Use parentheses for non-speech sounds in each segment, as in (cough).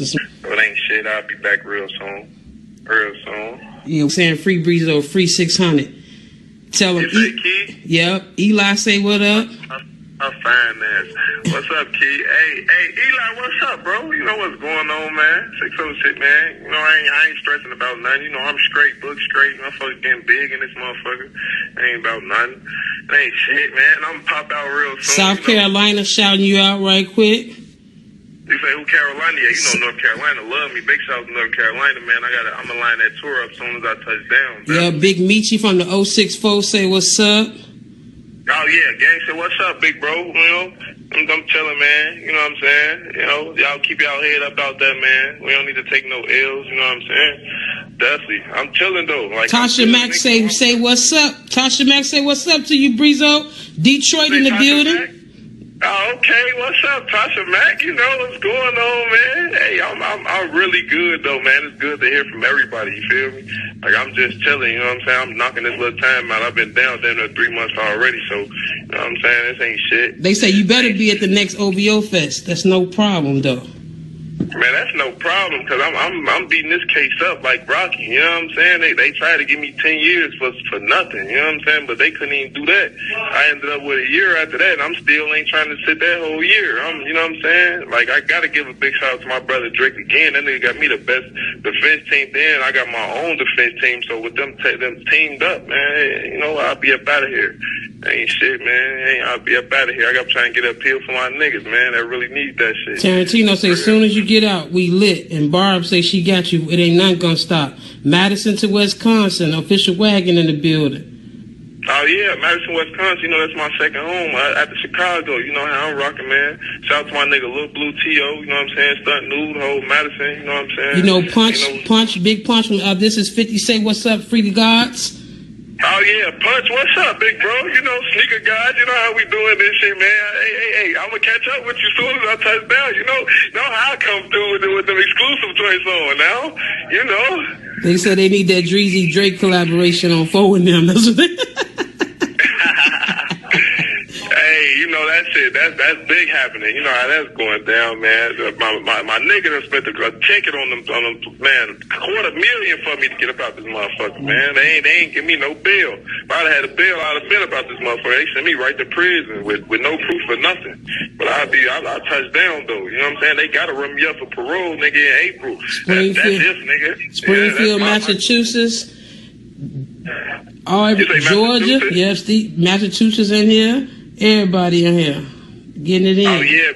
It ain't shit. I'll be back real soon. Real soon. You know what I'm saying? Free Breezy or free 600. Tell him. Key? Yep. Eli say what up? I'm fine, man. What's up, Key? Hey, hey, Eli, what's up, bro? You know what's going on, man? 606, man. You know, I ain't, I ain't stressing about nothing. You know, I'm straight, book straight. Motherfucker getting big in this motherfucker. ain't about nothing. It ain't shit, man. I'm gonna pop out real soon. South you know? Carolina shouting you out right quick. You say who Carolina? Yeah, you know North Carolina love me. Big shout out to North Carolina, man. I gotta I'm gonna line that tour up as soon as I touch down. Yeah. Big Michi from the 064 say what's up. Oh yeah, gang said, what's up, big bro? You know, I'm, I'm chilling, man. You know what I'm saying? You know, y'all keep y'all head up out there, man. We don't need to take no ills. You know what I'm saying? Definitely, I'm chilling though. Like Tasha Mack say say what's up. Tasha Mack say what's up to you, Breezo. Detroit in the Tasha building. Mack? Oh, okay. What's up, Tasha Mack? You know what's going on, man? Hey, I'm, I'm I'm really good though, man. It's good to hear from everybody. You feel me? Like I'm just chilling. You know what I'm saying? I'm knocking this little time out. I've been down there three months already, so you know what I'm saying? This ain't shit. They say you better be at the next OVO Fest. That's no problem though. Man, that's no problem because I'm I'm I'm beating this case up like Rocky. You know what I'm saying? They they tried to give me ten years for for nothing. You know what I'm saying? But they couldn't even do that. I ended up with a year after that, and I'm still ain't trying to sit that whole year. I'm you know what I'm saying? Like I gotta give a big shout out to my brother Drake again. That nigga got me the best defense team. Then I got my own defense team. So with them ta- them teamed up, man, you know I'll be up out of here. Ain't shit, man. Ain't I'll be up out of here. I got to try and get up here for my niggas, man. That really need that shit. Tarantino say as soon as you get out, we lit. And Barb say she got you. It ain't nothing gonna stop. Madison to Wisconsin, official wagon in the building. Oh yeah, Madison, Wisconsin. You know that's my second home uh, after Chicago. You know how I'm rocking, man. Shout out to my nigga Lil Blue To. You know what I'm saying? Stunt nude, whole Madison. You know what I'm saying? You know, punch, You know- punch, big punch from uh, this is 50 say what's up, free the gods. Oh yeah, punch. What's up, big bro? You know, sneaker guys. You know how we doing this shit, man. Hey, hey, hey. I'm gonna catch up with you soon as I touch down. You know, know how I come through with, with them exclusive joints on now. You know. They said they need that Dreezy Drake collaboration on four and them. (laughs) That's what they Hey, you know that shit. That's that's big happening. You know how that's going down, man. Uh, My my, my nigga done spent a, ticket on them on them man quarter million for me to get about this motherfucker, man. They ain't they ain't give me no bill. If I'd have had a bill, I'd have been about this motherfucker. They sent me right to prison with with no proof or nothing. But I'll be I'll, I'll touch down though. You know what I'm saying? They gotta run me up for parole, nigga, in April. That, that's Springfield- this nigga. Springfield, Yeah, Massachusetts. All You Georgia, Massachusetts? yes, the Massachusetts in here. Everybody in here getting it in. Oh yeah.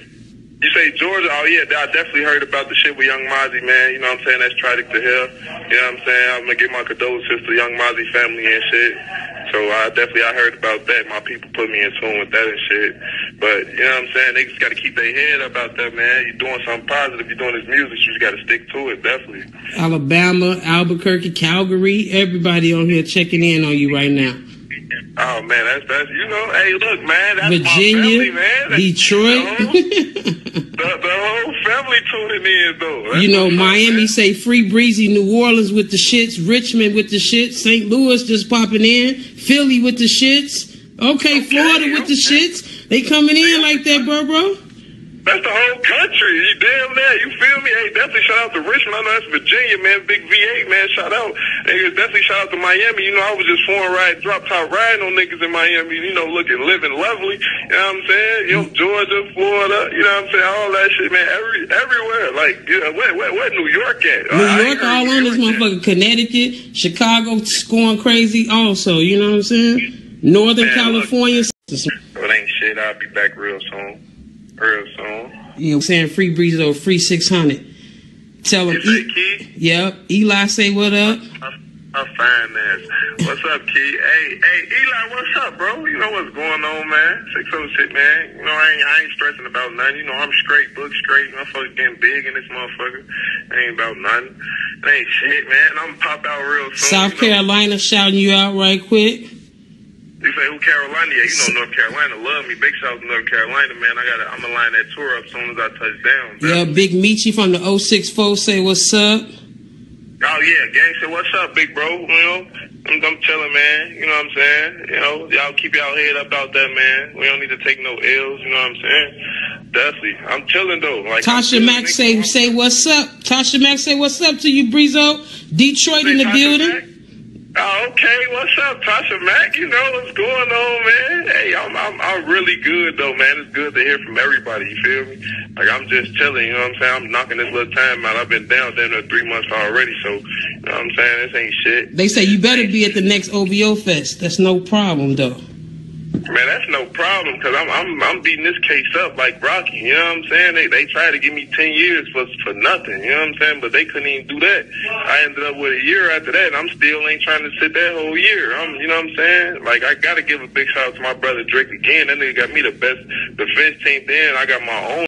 You say Georgia? Oh yeah, I definitely heard about the shit with Yung Mazi, man. You know what I'm saying? That's tragic to hear. You know what I'm saying? I'm gonna give my condolences to Yung Mazi family and shit. So I definitely I heard about that. My people put me in tune with that and shit. But you know what I'm saying? They just gotta keep their head up out there, man. You're doing something positive. You're doing this music. You just gotta stick to it, definitely. Alabama, Albuquerque, Calgary. Everybody on here checking in on you right now. Oh man, that's that's you know. Hey, look, man, that's Virginia, my family, man. That's- Detroit. You know, the, the whole family tuning in though. That's you know, Miami say free breezy, New Orleans with the shits, Richmond with the shits, St. Louis just popping in, Philly with the shits. Okay, Florida with the shits. They coming in like that, bro, bro. That's the whole country. You damn that. You feel me? Hey, definitely shout out to Richmond. I know that's Virginia, man. Big V8, man. Shout out. Hey, definitely shout out to Miami. You know, I was just foreign ride, drop top riding on niggas in Miami. You know, looking, living lovely. You know what I'm saying? You know, Georgia, Florida. You know what I'm saying? All that shit, man. Every everywhere. Like, you know, where, where, where New York at? New I York all on this motherfucker. Connecticut, Chicago going crazy also. You know what I'm saying? Northern Man, look. California. It ain't shit. I'll be back real soon. Real soon. You know, what I'm saying free breeze or free 600. Tell him, e- Key? yep. Eli say what up. I'm, I'm fine, man. What's up, Key? Hey, hey, Eli, what's up, bro? You know what's going on, man? 606, man. You know, I ain't, I ain't stressing about nothing. You know, I'm straight, book straight. Motherfucker getting big in this motherfucker. Ain't about nothing. It ain't shit, man. I'm gonna pop out real soon. South you know? Carolina shouting you out right quick. You say who Carolina? Yeah, you know North Carolina love me. Big shout out to North Carolina, man. I gotta, I'm gonna line that tour up as soon as I touch down. Yeah, Big Michi from the 064 say what's up. Oh yeah, gang gangster, what's up, big bro? You know, I'm, I'm chilling, man. You know what I'm saying? You know, y'all keep y'all head up out there, man. We don't need to take no ills. You know what I'm saying? Definitely, I'm chilling though. Like Tasha Mack say say what's up. Tasha Mack say what's up to you, Breezo. Detroit in the Tasha building. Mack? Oh, okay. What's up, Tasha Mack? You know what's going on, man? Hey, I'm, I'm I'm really good though, man. It's good to hear from everybody. You feel me? Like I'm just chilling. You know what I'm saying? I'm knocking this little time out. I've been down there for three months already, so you know what I'm saying? This ain't shit. They say you better be at the next OVO fest. That's no problem though. Man, that's no problem because I'm I'm I'm beating this case up like Rocky. You know what I'm saying? They they tried to give me ten years for for nothing. You know what I'm saying? But they couldn't even do that. I ended up with a year after that, and I'm still ain't trying to sit that whole year. I'm you know what I'm saying? Like I gotta give a big shout out to my brother Drake again. That nigga got me the best defense team. Then I got my own.